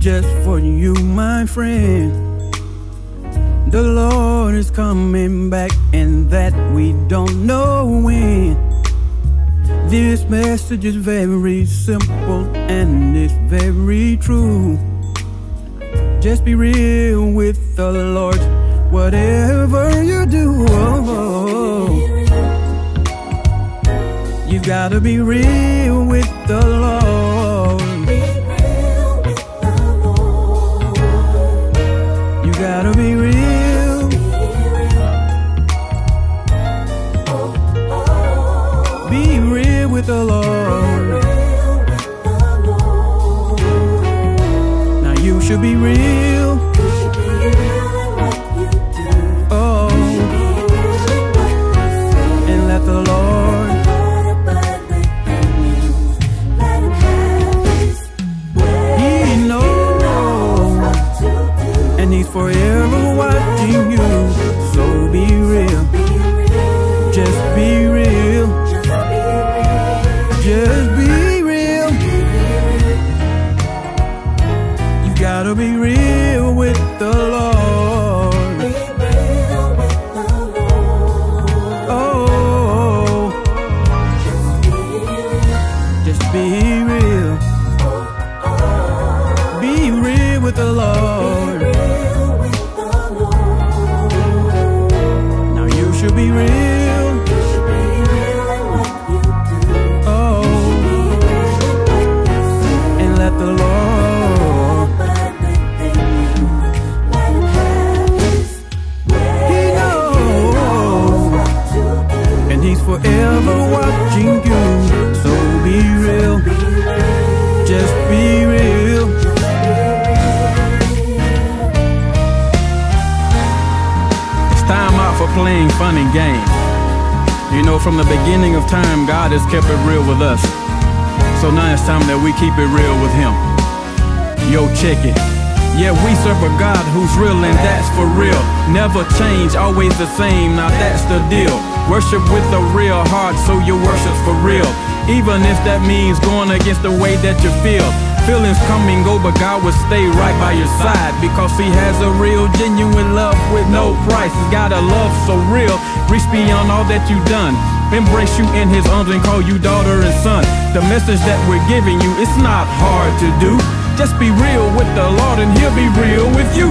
just for you, my friend. The Lord is coming back, and that we don't know when. This message is very simple and it's very true. Just be real with the Lord, whatever you do. You gotta be real with the should be real. You gotta be real with the Lord. Oh, just be real. Be real with the Lord. Just be real. It's time out for playing fun and games. You know, from the beginning of time, God has kept it real with us. So now it's time that we keep it real with Him. Yo, check it. Yeah, we serve a God who's real and that's for real. Never change, always the same, now that's the deal. Worship with a real heart, so your worship's for real. Even if that means going against the way that you feel. Feelings come and go, but God will stay right by your side because He has a real, genuine love with no price. He's got a love so real, reach beyond all that you've done. Embrace you in His arms and call you daughter and son. The message that we're giving you, it's not hard to do. Just be real with the Lord and He'll be real with you.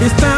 está